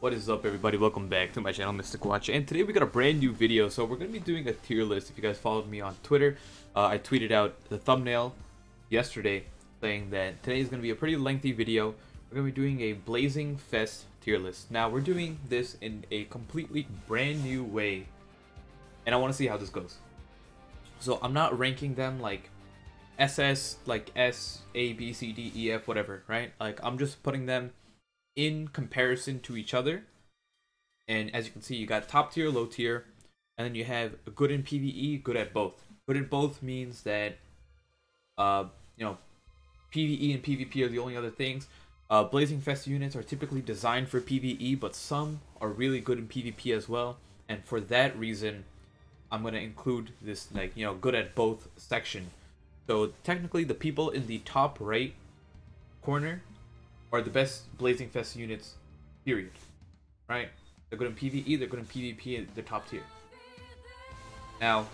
What is up everybody, welcome back to my channel Mystic Watch and today we got a brand new video so we're going to be doing a tier list. If you guys followed me on Twitter uh, I tweeted out the thumbnail yesterday saying that today is going to be a pretty lengthy video. We're going to be doing a Blazing Fest tier list. Now we're doing this in a completely brand new way and I want to see how this goes. So I'm not ranking them like SS like S A B C D E F whatever right? Like I'm just putting them in comparison to each other. And as you can see, you got top tier, low tier, and then you have good in PvE, good at both. Good in both means that, uh, you know, PvE and PvP are the only other things. Uh, Blazing Fest units are typically designed for PvE, but some are really good in PvP as well. And for that reason, I'm gonna include this like you know good at both section. So technically, the people in the top right corner are the best Blazing Fest units, period. Right? They're good in PvE, they're good in PvP, they're top tier. Now,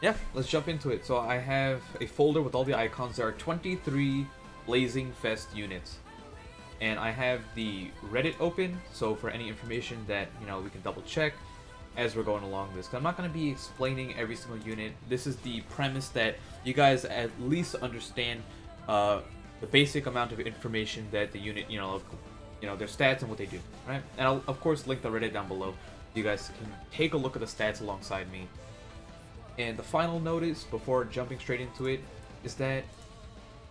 yeah, let's jump into it. So I have a folder with all the icons. There are 23 Blazing Fest units. And I have the Reddit open, so for any information that, you know, we can double check as we're going along this. I'm not going to be explaining every single unit. This is the premise that you guys at least understand uh, the basic amount of information that the unit, you know, you know, their stats and what they do, right? And I'll, of course, link the Reddit down below. You guys can take a look at the stats alongside me. And the final notice before jumping straight into it is that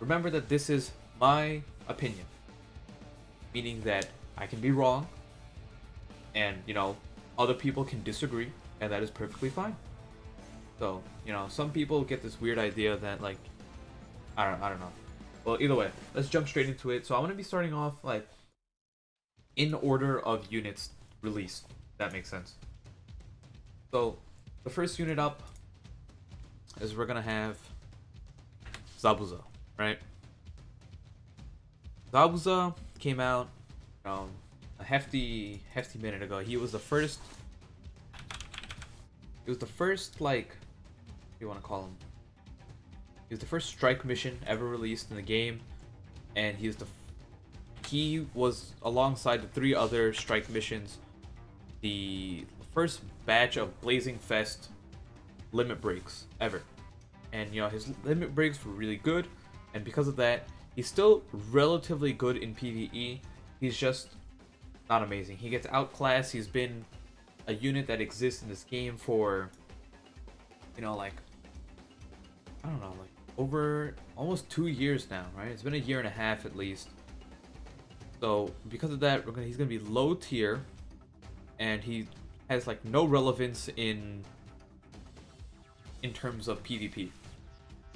remember that this is my opinion. Meaning that I can be wrong and, you know, other people can disagree and that is perfectly fine. So, you know, some people get this weird idea that like I don't I don't know well, either way, let's jump straight into it. So I'm gonna be starting off like in order of units released. That makes sense. So the first unit up is we're gonna have Zabuza, right? Zabuza came out um, a hefty, hefty minute ago. He was the first. He was the first, like, you want to call him? He was the first strike mission ever released in the game, and he was the he was alongside the three other strike missions, the first batch of Blazing Fest limit breaks ever. And you know his limit breaks were really good, and because of that, he's still relatively good in PvE. He's just not amazing. He gets outclassed. He's been a unit that exists in this game for you know like I don't know like over almost two years now, right? It's been a year and a half at least. So because of that, gonna he's gonna be low tier, and he has like no relevance in in terms of PvP.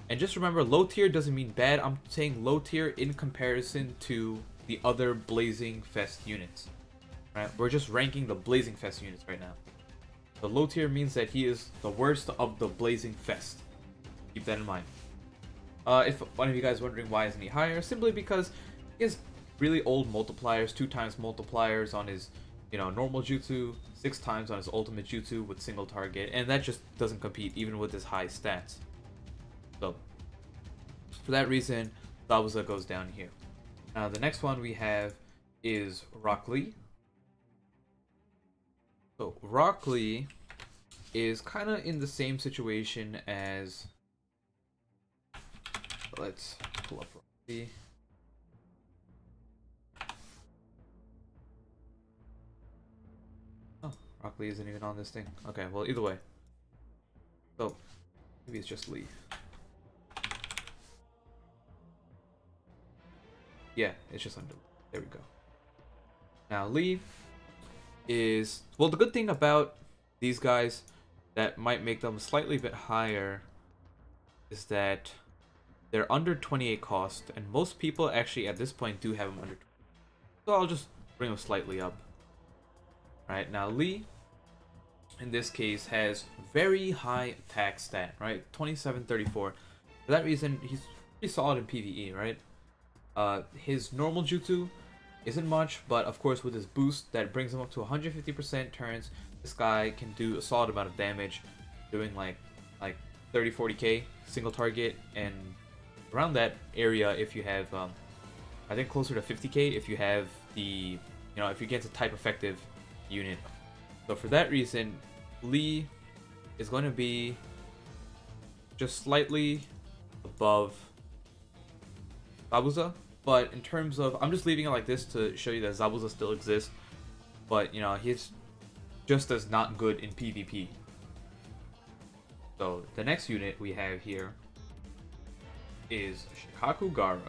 And just remember, low tier doesn't mean bad. I'm saying low tier in comparison to the other Blazing Fest units. Right? We're just ranking the Blazing Fest units right now. The low tier means that he is the worst of the Blazing Fest. Keep that in mind. Uh, if one of you guys wondering why isn't he higher, simply because he has really old multipliers, two times multipliers on his, you know, normal jutsu, six times on his ultimate jutsu with single target, and that just doesn't compete even with his high stats. So, for that reason, Zabuza goes down here. Now, the next one we have is Rock Lee. So, Rock Lee is kind of in the same situation as let's pull up. Oh, Rock isn't even on this thing. Okay, well, either way. So, maybe it's just Lee. Yeah, it's just under. There we go. Now, Lee is... Well, the good thing about these guys that might make them slightly bit higher is that they're under 28 cost, and most people actually at this point do have them under 20. So I'll just bring them slightly up. Right now Lee, in this case, has very high attack stat, right? 2734. For that reason, he's pretty solid in PvE, right? Uh, his normal jutsu isn't much, but of course with his boost that brings him up to 150% turns, this guy can do a solid amount of damage, doing like like 30-40k single target and around that area if you have, um, I think closer to 50k if you have the you know, if you get a type effective unit. So for that reason, Lee is going to be just slightly above Zabuza. But in terms of, I'm just leaving it like this to show you that Zabuza still exists. But, you know, he's just as not good in PvP. So the next unit we have here is Shukaku Gaara.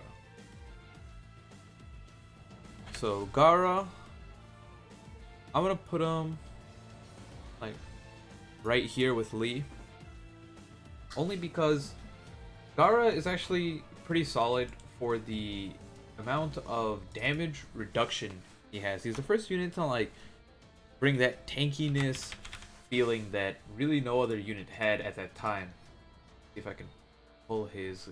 So Gaara, I'm gonna put him like right here with Lee. Only because Gaara is actually pretty solid for the amount of damage reduction he has. He's the first unit to like bring that tankiness feeling that really no other unit had at that time. See if I can pull his... Uh,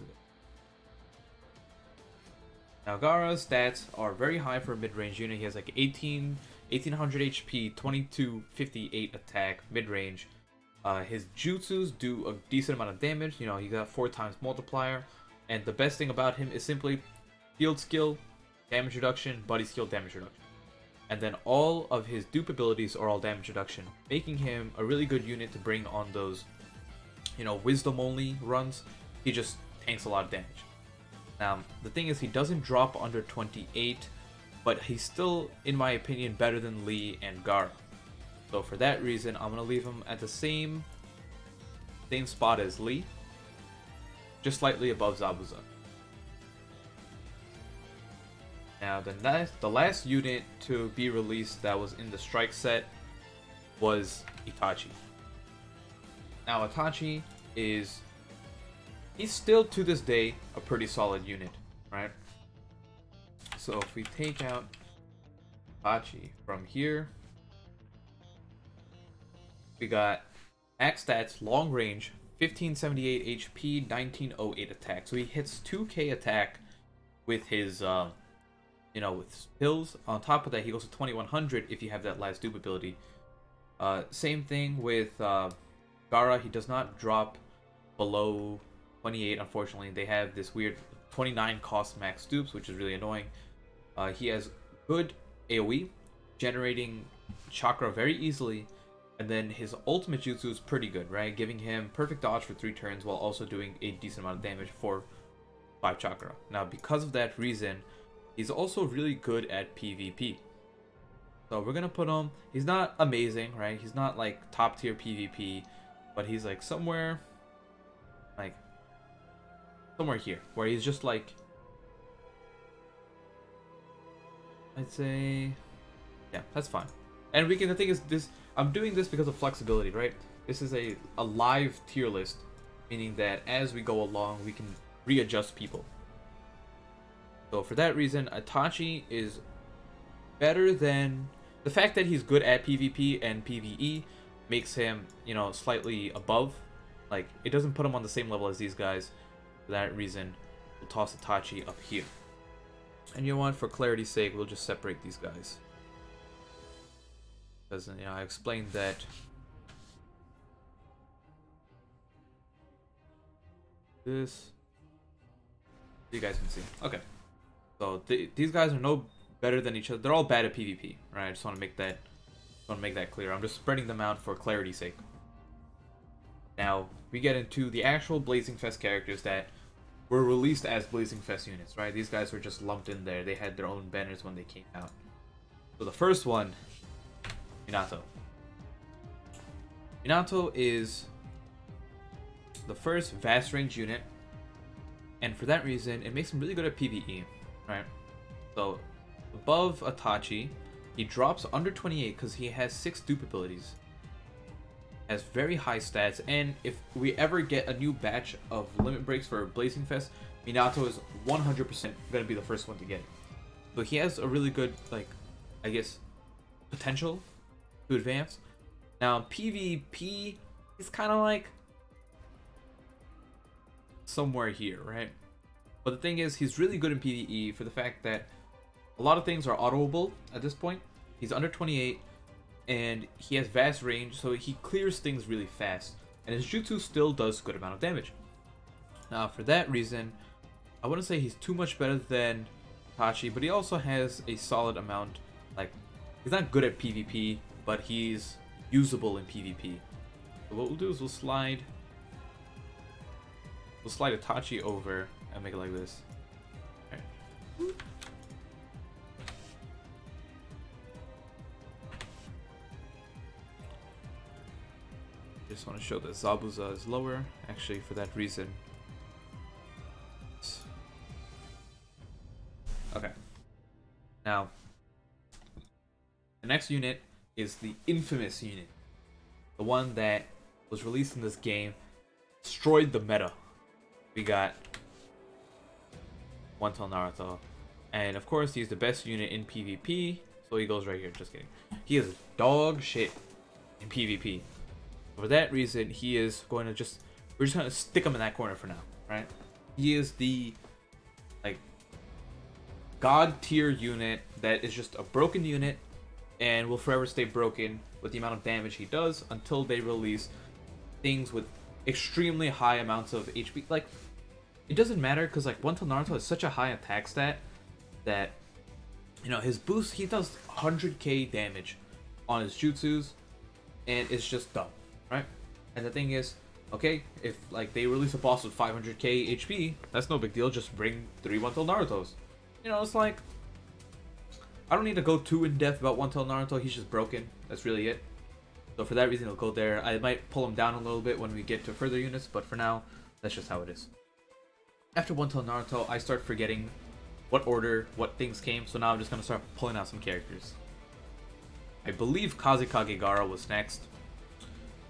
Now Gaara's stats are very high for a mid-range unit. He has like 18, 1800 HP, 2258 attack, mid-range. Uh, his jutsus do a decent amount of damage. You know, he got four times multiplier. And the best thing about him is simply field skill, damage reduction, buddy skill, damage reduction and then all of his dupe abilities are all damage reduction, making him a really good unit to bring on those, you know, wisdom only runs. He just tanks a lot of damage. Now, the thing is, he doesn't drop under 28, but he's still, in my opinion, better than Lee and Gaara. So for that reason, I'm gonna leave him at the same same spot as Lee, just slightly above Zabuza. Now, the last, the last unit to be released that was in the strike set was Itachi. Now, Itachi is he's still to this day a pretty solid unit, right? So if we take out Itachi from here, we got X stats, long range, 1578 HP, 1908 attack. So he hits 2k attack with his uh, you know, with pills. On top of that, he goes to 2100 if you have that last dupe ability. Uh, same thing with uh, Gaara. He does not drop below 28, unfortunately. They have this weird 29 cost max dupes, which is really annoying. Uh, he has good AoE, generating chakra very easily. And then his ultimate jutsu is pretty good, right? Giving him perfect dodge for 3 turns while also doing a decent amount of damage for 5 chakra. Now, because of that reason, He's also really good at PvP. So we're gonna put him. He's not amazing, right? He's not like top tier PvP, but he's like somewhere, like somewhere here, where he's just like, I'd say, yeah, that's fine. And we can. The thing is, this I'm doing this because of flexibility, right? This is a a live tier list, meaning that as we go along, we can readjust people. So for that reason, Itachi is better than the fact that he's good at PvP and PvE makes him, you know, slightly above. Like it doesn't put him on the same level as these guys. For that reason, we'll toss Itachi up here. And you know what? For clarity's sake, we'll just separate these guys. Because you know, I explained that this you guys can see. Okay. So th these guys are no better than each other. They're all bad at PvP, right? I just want to make that want to make that clear. I'm just spreading them out for clarity's sake. Now, we get into the actual Blazing Fest characters that were released as Blazing Fest units, right? These guys were just lumped in there. They had their own banners when they came out. So the first one, Minato. Minato is the first vast range unit, and for that reason, it makes him really good at PvE right? So above Itachi, he drops under 28 because he has six dupe abilities. Has very high stats, and if we ever get a new batch of limit breaks for Blazing Fest, Minato is 100% gonna be the first one to get it. So he has a really good, like, I guess, potential to advance. Now PvP is kind of like somewhere here, right? But the thing is, he's really good in PvE for the fact that a lot of things are autoable at this point. He's under 28, and he has vast range, so he clears things really fast. And his jutsu still does good amount of damage. Now, for that reason, I wouldn't say he's too much better than Itachi, but he also has a solid amount, like he's not good at PvP, but he's usable in PvP. So what we'll do is we'll slide we'll slide Itachi over and make it like this. Just want to show that Zabuza is lower, actually for that reason. Okay. Now, the next unit is the infamous unit. The one that was released in this game, destroyed the meta. We got One Tail Naruto. And of course, he's the best unit in PvP, so he goes right here. Just kidding. He is dog shit in PvP. For that reason, he is going to just, we're just going to stick him in that corner for now, right? He is the, like, god tier unit that is just a broken unit and will forever stay broken with the amount of damage he does until they release things with extremely high amounts of HP. Like, it doesn't matter because, like, One Tail Naruto has such a high attack stat that, you know, his boost, he does 100k damage on his jutsus and it's just dumb right? And the thing is, okay, if like they release a boss with 500k HP, that's no big deal. Just bring three One Tail Naruto's. You know, it's like I don't need to go too in depth about One Tail Naruto. He's just broken. That's really it. So for that reason, I'll go there. I might pull him down a little bit when we get to further units, but for now, that's just how it is. After One Tail Naruto, I start forgetting what order, what things came, so now I'm just to start pulling out some characters. I believe Kazekage Gaara was next.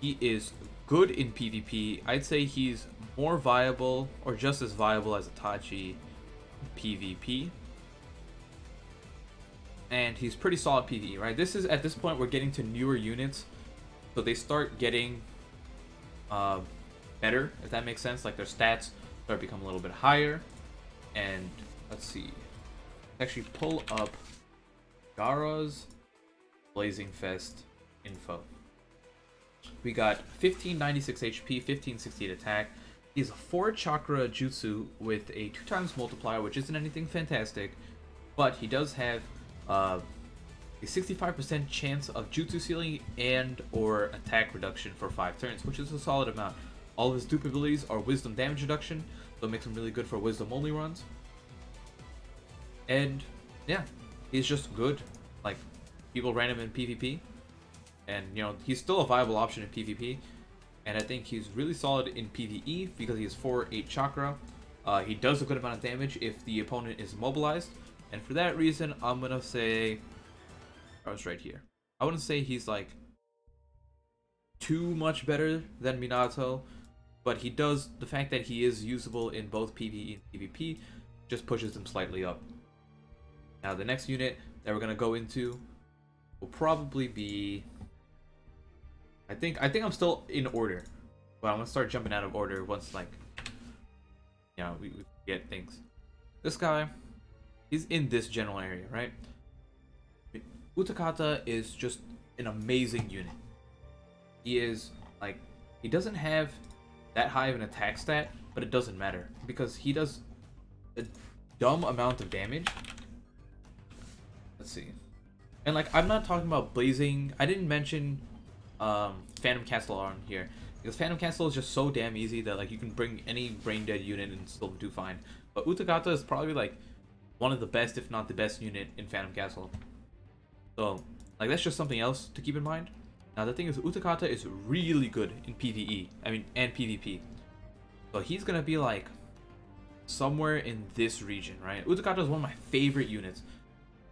He is good in PvP. I'd say he's more viable or just as viable as Itachi PvP. And he's pretty solid PvE, right? This is, at this point, we're getting to newer units. So they start getting uh, better, if that makes sense. Like their stats start become a little bit higher. And let's see. Actually pull up Gaara's Blazing Fest info. We got 1596 HP, 1568 attack. He's a 4 chakra jutsu with a 2 times multiplier, which isn't anything fantastic, but he does have uh, a 65% chance of jutsu sealing and or attack reduction for 5 turns, which is a solid amount. All of his dupe abilities are wisdom damage reduction, so it makes him really good for wisdom only runs. And yeah, he's just good. Like, people ran him in PvP, and you know he's still a viable option in PvP. And I think he's really solid in PvE because he has 4-8 chakra. Uh, he does a good amount of damage if the opponent is mobilized. And for that reason, I'm going to say... I was right here. I wouldn't say he's like too much better than Minato. But he does... The fact that he is usable in both PvE and PvP just pushes him slightly up. Now the next unit that we're going to go into will probably be I think I think I'm still in order, but I'm gonna start jumping out of order once like, you know, we, we get things. This guy, he's in this general area, right? Utakata is just an amazing unit. He is like he doesn't have that high of an attack stat, but it doesn't matter because he does a dumb amount of damage. Let's see. And like I'm not talking about blazing. I didn't mention um, Phantom Castle on here. Because Phantom Castle is just so damn easy that like you can bring any brain dead unit and still do fine. But Utakata is probably like one of the best, if not the best unit in Phantom Castle. So like that's just something else to keep in mind. Now the thing is Utakata is really good in PvE. I mean and PvP. So he's gonna be like somewhere in this region, right? Utakata is one of my favorite units.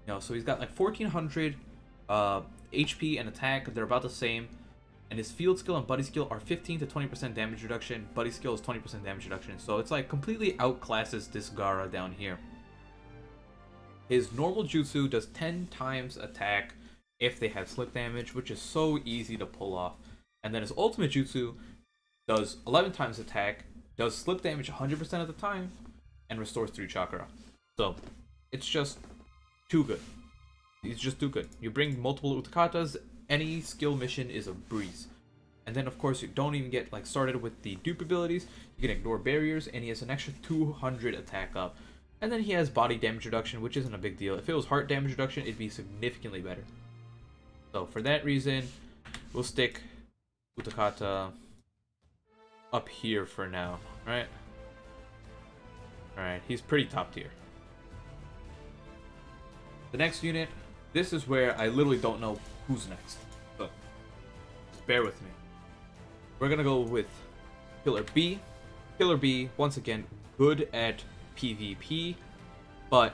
You know, so he's got like 1400 uh, HP and attack, they're about the same. And his field skill and buddy skill are 15 to 20% damage reduction. Buddy skill is 20% damage reduction. So it's like completely outclasses this Gaara down here. His normal jutsu does 10 times attack if they have slip damage, which is so easy to pull off. And then his ultimate jutsu does 11 times attack, does slip damage 100% of the time, and restores 3 chakra. So, it's just too good. He's just too good. You bring multiple Utakatas, any skill mission is a breeze. And then of course you don't even get like started with the dupe abilities. You can ignore barriers and he has an extra 200 attack up. And then he has body damage reduction, which isn't a big deal. If it was heart damage reduction, it'd be significantly better. So for that reason, we'll stick Utakata up here for now, right? Alright, he's pretty top tier. The next unit, this is where I literally don't know who's next. So, just bear with me. We're gonna go with Killer B. Killer B, once again, good at PvP, but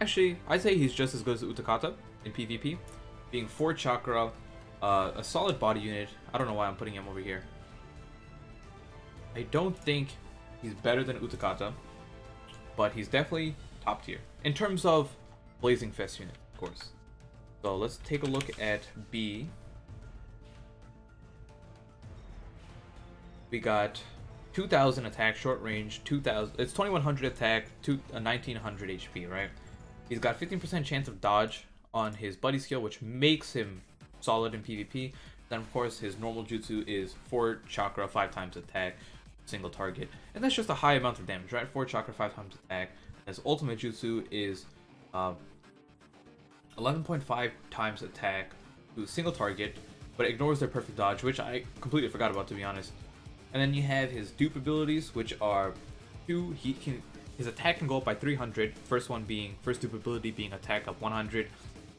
actually, I'd say he's just as good as Utakata in PvP, being 4 chakra, uh, a solid body unit. I don't know why I'm putting him over here. I don't think he's better than Utakata, but he's definitely top tier. In terms of Blazing Fest unit, of course. So let's take a look at B. We got 2000 attack short range, 2000 it's 2100 attack, two, uh, 1900 HP, right? He's got 15% chance of dodge on his buddy skill, which makes him solid in PvP. Then of course his normal jutsu is 4 chakra, 5 times attack, single target. And that's just a high amount of damage, right? 4 chakra, 5 times attack. His ultimate jutsu is 11.5 uh, times attack to single target, but ignores their perfect dodge, which I completely forgot about to be honest. And then you have his dupe abilities, which are two. He can his attack can go up by 300. First one being first dupe ability being attack up 100.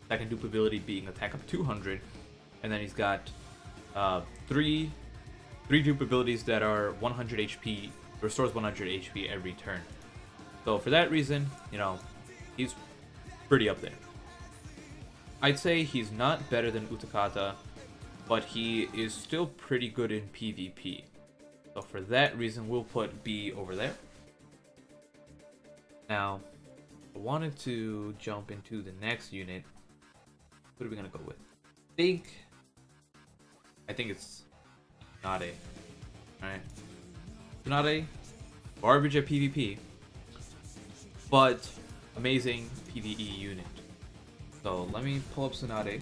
Second dupe ability being attack up 200. And then he's got uh, three three dupe abilities that are 100 HP, restores 100 HP every turn. So for that reason, you know, he's pretty up there. I'd say he's not better than Utakata, but he is still pretty good in PvP. So for that reason, we'll put B over there. Now, I wanted to jump into the next unit. What are we gonna go with? I think, I think it's Tsunade. Alright. Tsunade, garbage at PvP, but amazing PvE unit. So let me pull up Tsunade.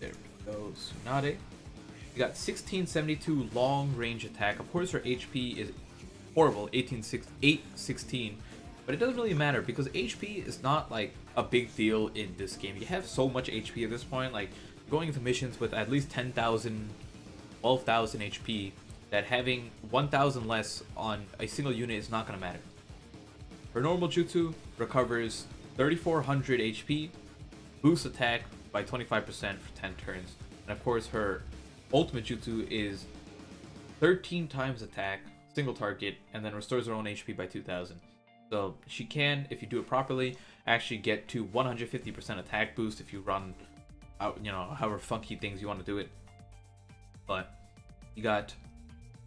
There we go, Tsunade. We got 1672 long range attack. Of course, her HP is horrible, 816, but it doesn't really matter because HP is not like a big deal in this game. You have so much HP at this point, like going into missions with at least 10,000, 12,000 HP, that having 1,000 less on a single unit is not going to matter. Her normal jutsu recovers 3400 HP, boosts attack by 25% for 10 turns, and of course her ultimate jutsu is 13 times attack, single target, and then restores her own HP by 2000. So she can, if you do it properly, actually get to 150% attack boost if you run out, you know, however funky things you want to do it. But you got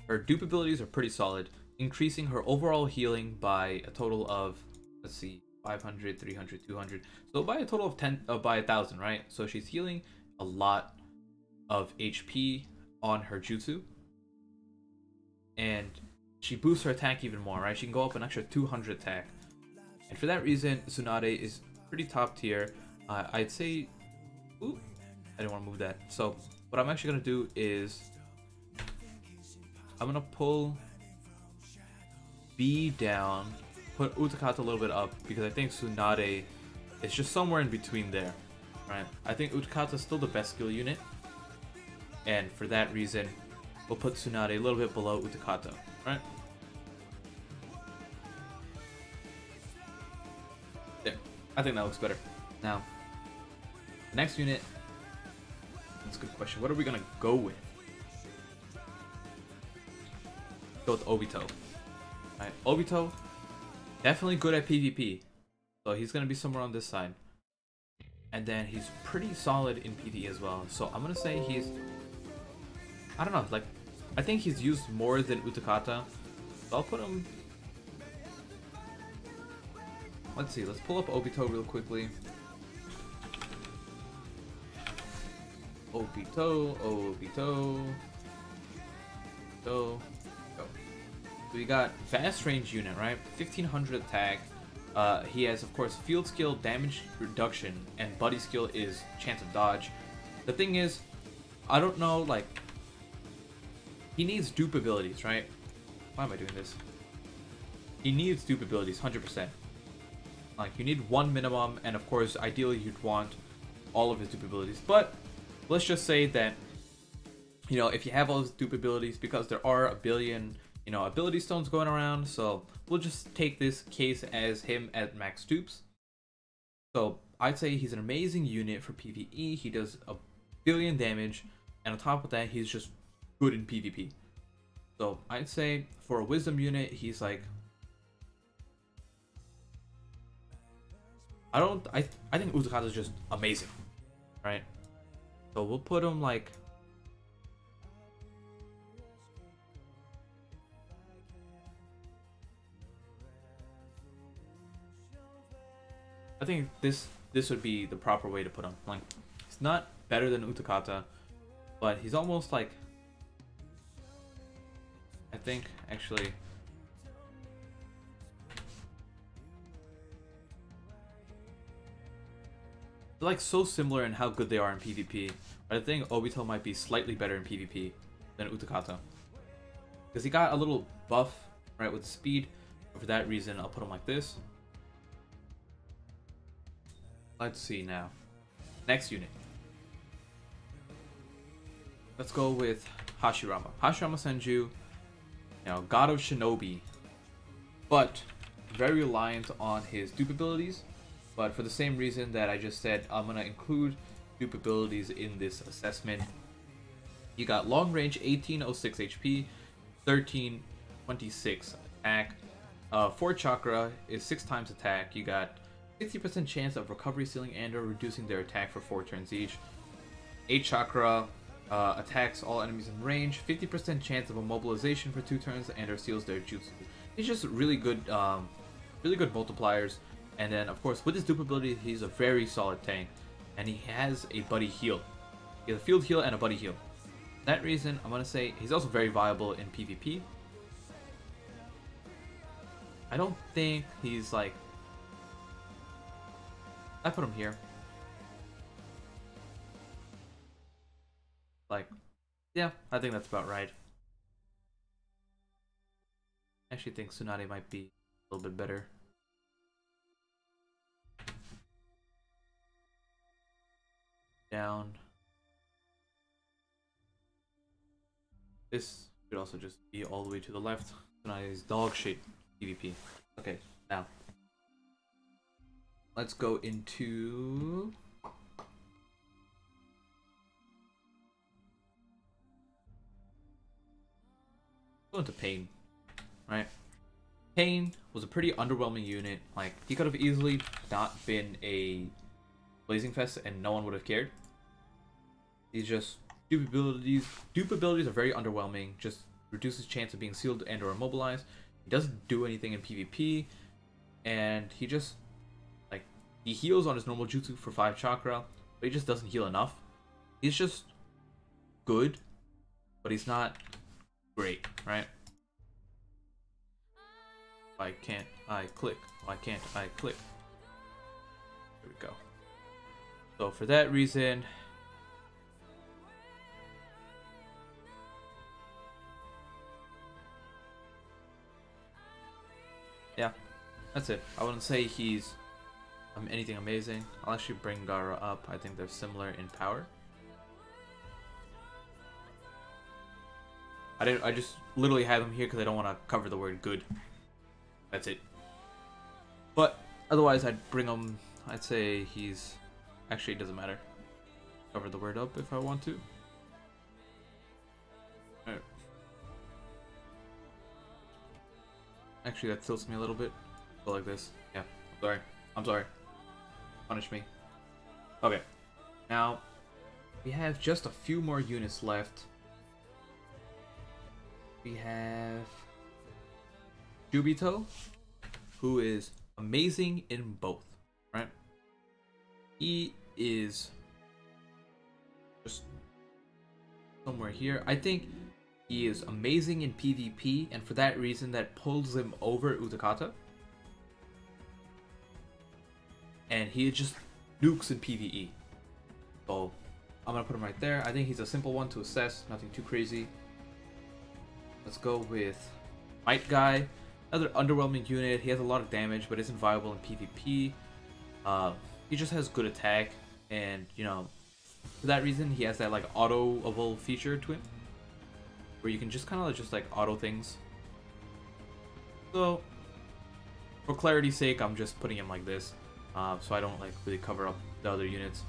her dupe abilities are pretty solid increasing her overall healing by a total of, let's see, 500, 300, 200. So by a total of 10, uh, by a thousand, right? So she's healing a lot of HP on her jutsu. And she boosts her attack even more, right? She can go up an extra 200 attack. And for that reason, Tsunade is pretty top tier. Uh, I'd say... Ooh, I didn't want to move that. So what I'm actually going to do is... I'm going to pull B down, put Utakata a little bit up, because I think Tsunade is just somewhere in between there, right? I think Utakata is still the best skill unit, and for that reason, we'll put Tsunade a little bit below Utakata, right? There. I think that looks better. Now, the next unit, that's a good question. What are we gonna go with? Go with Obito. Alright, Obito, definitely good at PvP. So he's going to be somewhere on this side. And then he's pretty solid in PvE as well. So I'm going to say he's... I don't know, like... I think he's used more than Utakata. So I'll put him... Let's see, let's pull up Obito real quickly. Obito, Obito... Obito we got fast range unit, right? 1500 attack. Uh, he has, of course, field skill, damage reduction, and buddy skill is chance of dodge. The thing is, I don't know, like, he needs dupe abilities, right? Why am I doing this? He needs dupe abilities, 100%. Like, you need one minimum, and of course, ideally you'd want all of his dupe abilities. But, let's just say that, you know, if you have all his dupe abilities, because there are a billion, you know, ability stones going around, so we'll just take this case as him at max dupes. So, I'd say he's an amazing unit for PvE, he does a billion damage, and on top of that, he's just good in PvP. So, I'd say for a wisdom unit, he's like I don't. I I think Utakata is just amazing, right? So we'll put him like. I think this this would be the proper way to put him. Like, he's not better than Utakata, but he's almost like. I think actually. They're like so similar in how good they are in PvP, but I think Obito might be slightly better in PvP than Utakata. Because he got a little buff, right, with speed. For that reason, I'll put him like this. Let's see now. Next unit. Let's go with Hashirama. Hashirama Senju, you know, God of Shinobi, but very reliant on his dupe abilities but for the same reason that I just said, I'm going to include dupe abilities in this assessment. You got long range 1806 HP, 1326 attack, uh, 4 chakra is 6 times attack. You got 60% chance of recovery sealing and or reducing their attack for 4 turns each. 8 chakra uh, attacks all enemies in range, 50% chance of immobilization for 2 turns and or seals their jutsu. It's just really good, um, really good multipliers. And then, of course, with his dupe ability, he's a very solid tank. And he has a buddy heal. He has a field heal and a buddy heal. For that reason, I'm to say he's also very viable in PvP. I don't think he's like... I put him here. Like, yeah, I think that's about right. I actually think Tsunade might be a little bit better. down. This should also just be all the way to the left. Nice dog shit PvP. Okay, now. Let's go into... Go into Pain, right? Pain was a pretty underwhelming unit. Like, he could have easily not been a Blazing Fest and no one would have cared. He's just dupe abilities. Dupe abilities are very underwhelming. Just reduces chance of being sealed and or immobilized. He doesn't do anything in PvP, and he just he heals on his normal jutsu for five chakra, but he just doesn't heal enough. He's just good, but he's not great, right? Why can't I click? Why can't I click? There we go. So for that reason, yeah, that's it. I wouldn't say he's um, anything amazing. I'll actually bring Gaara up. I think they're similar in power. I didn't. I just literally have him here because I don't want to cover the word good. That's it. But otherwise, I'd bring him. I'd say he's Actually, it doesn't matter. Cover the word up if I want to. Actually, that tilts me a little bit. Go like this. Yeah, I'm sorry. I'm sorry. Punish me. Okay. Now, we have just a few more units left. We have Jubito, who is amazing in both. Right? He is just somewhere here. I think he is amazing in PvP, and for that reason, that pulls him over Utakata. And he just nukes in PvE. So, I'm gonna put him right there. I think he's a simple one to assess, nothing too crazy. Let's go with Might Guy. another underwhelming unit. He has a lot of damage, but isn't viable in PvP. Uh, he just has good attack, and you know, for that reason, he has that like auto-able feature to him, where you can just kind of just like auto things. So, for clarity's sake, I'm just putting him like this, uh, so I don't like really cover up the other units.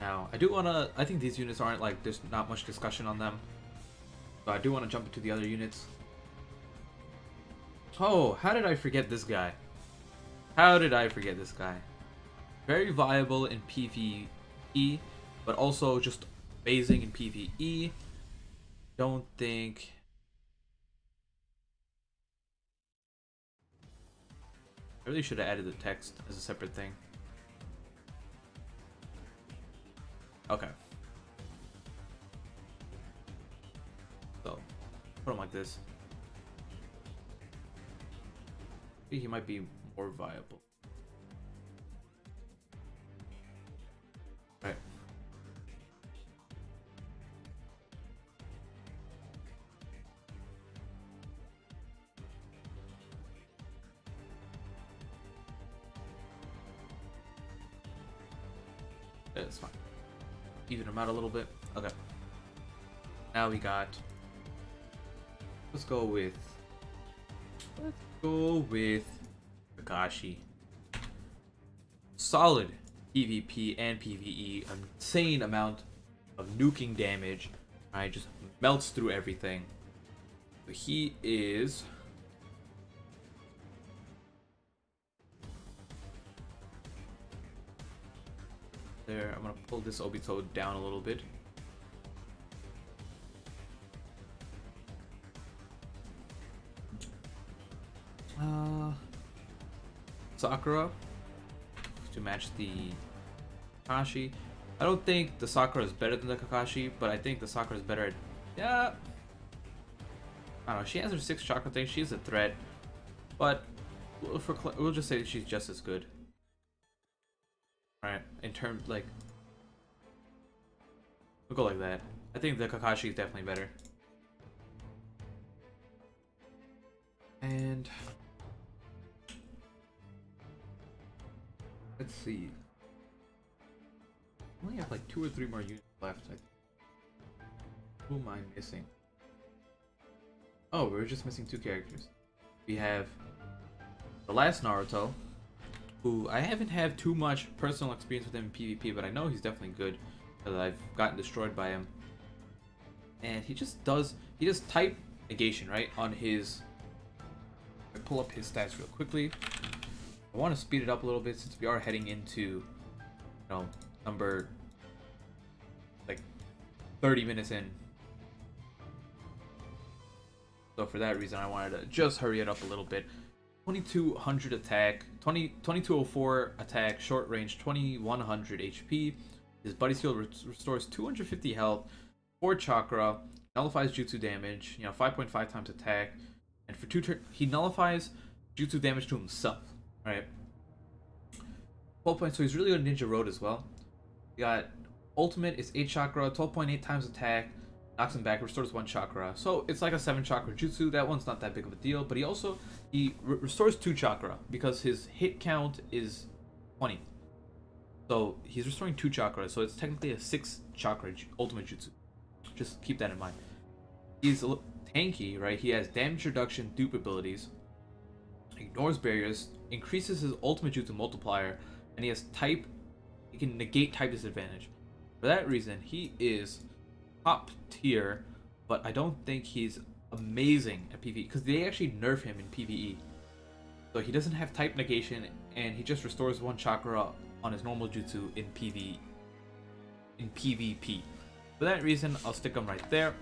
Now, I do want to, I think these units aren't like, there's not much discussion on them. So I do want to jump into the other units. Oh, how did I forget this guy? How did I forget this guy? Very viable in PvE, but also just amazing in PvE. Don't think... I really should have added the text as a separate thing. Okay. So, put him like this. Maybe he might be more viable. Right. It's fine even them out a little bit. Okay. Now we got. Let's go with. Let's go with Kakashi. Solid PvP and PvE. Insane amount of nuking damage. I just melts through everything. But He is there. I'm gonna pull this Obito down a little bit. Uh, Sakura to match the Kakashi. I don't think the Sakura is better than the Kakashi, but I think the Sakura is better at... Yeah. I don't know. She has her six chakra thing. She's a threat. But for we'll just say she's just as good. In terms, like... We'll go like that. I think the Kakashi is definitely better. And... Let's see. I only have like two or three more units left. I... Who am I missing? Oh, we're just missing two characters. We have the last Naruto, who I haven't had too much personal experience with him in PvP, but I know he's definitely good because I've gotten destroyed by him. And he just does, he just type negation, right, on his, I pull up his stats real quickly. I want to speed it up a little bit since we are heading into, you know, number, like, 30 minutes in. So for that reason, I wanted to just hurry it up a little bit. 2200 attack, 20, 2204 attack, short range, 2100 HP. His Buddy Skill restores 250 health, 4 chakra, nullifies jutsu damage, you know, 5.5 times attack, and for 2 turn he nullifies jutsu damage to himself, right? 12 points, so he's really good Ninja Road as well. We got ultimate is 8 chakra, 12.8 times attack, knocks him back, restores 1 chakra. So it's like a 7 chakra jutsu, that one's not that big of a deal, but he also he re restores 2 chakra because his hit count is 20. So he's restoring 2 chakra, so it's technically a 6 chakra ultimate jutsu. Just keep that in mind. He's tanky, right? He has damage reduction dupe abilities, ignores barriers, increases his ultimate jutsu multiplier, and he has type, he can negate type disadvantage. For that reason, he is top tier, but I don't think he's amazing at PvE because they actually nerf him in PvE. So he doesn't have type negation and he just restores one chakra on his normal jutsu in PvE in PvP. For that reason, I'll stick him right there.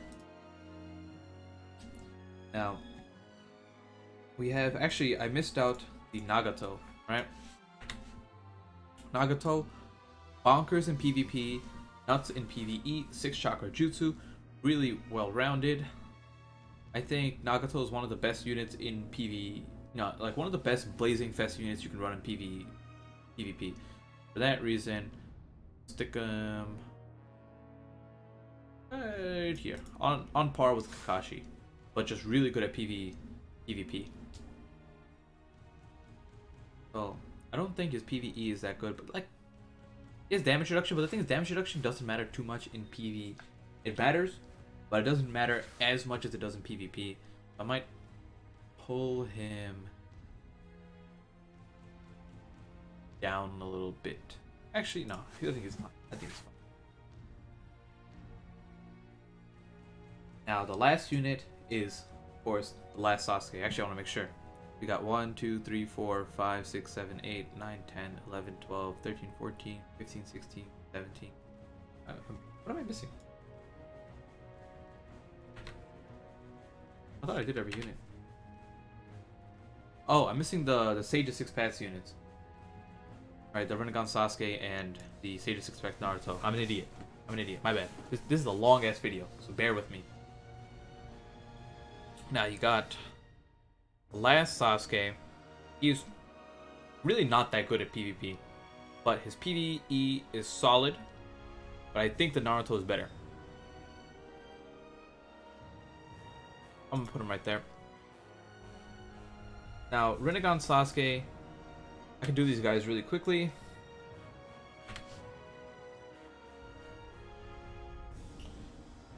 Now, we have actually I missed out the Nagato, right? Nagato, bonkers in PvP, nuts in PvE, six chakra jutsu, really well rounded. I think Nagato is one of the best units in PvE. No, like one of the best Blazing Fest units you can run in PvE, PvP. For that reason, stick him right here, on on par with Kakashi. but just really good at PV, PvP. So I don't think his PVE is that good, but like, has damage reduction. But the thing is, damage reduction doesn't matter too much in PvE. It matters, but it doesn't matter as much as it does in PvP. I might pull him down a little bit. Actually, no. I think he's fine. I think he's fine. Now, the last unit is, of course, the last Sasuke. Actually, I want to make sure. We got 1, 2, 3, 4, 5, 6, 7, 8, 9, 10, 11, 12, 13, 14, 15, 16, 17. Uh, what am I missing? I thought I did every unit. Oh, I'm missing the, the Sage of Six Paths units. Alright, the Rinnegan Sasuke and the Sage of Six Paths Naruto. I'm an idiot. I'm an idiot. My bad. This, this is a long ass video, so bear with me. Now you got last Sasuke. He's really not that good at PvP, but his PvE is solid. But I think the Naruto is better. I'm gonna put him right there. Now, Rinnegan Sasuke, I can do these guys really quickly.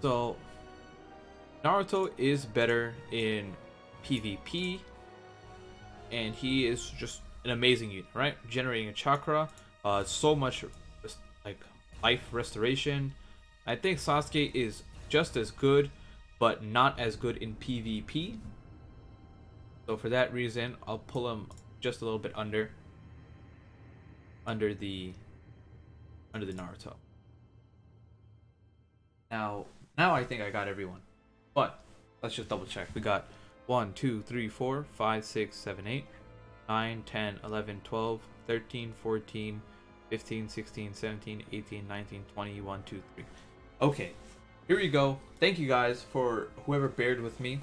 So, Naruto is better in PvP, and he is just an amazing unit, right? Generating a chakra, uh, so much like life restoration. I think Sasuke is just as good, but not as good in PvP. So for that reason, I'll pull him just a little bit under, under the, under the Naruto. Now, now I think I got everyone, but let's just double check. We got 1, 2, 3, 4, 5, 6, 7, 8, 9, 10, 11, 12, 13, 14, 15, 16, 17, 18, 19, 20, 1, 2, 3. Okay, here we go. Thank you guys for whoever bared with me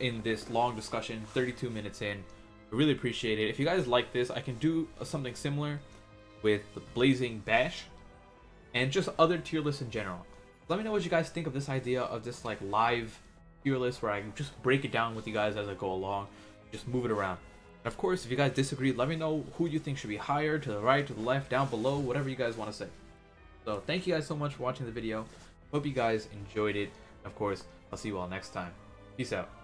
in this long discussion, 32 minutes in. I really appreciate it. If you guys like this, I can do something similar with the Blazing Bash and just other tier lists in general. Let me know what you guys think of this idea of this like live tier list where I can just break it down with you guys as I go along, just move it around. And of course, if you guys disagree, let me know who you think should be higher, to the right, to the left, down below, whatever you guys want to say. So thank you guys so much for watching the video. Hope you guys enjoyed it. Of course, I'll see you all next time. Peace out.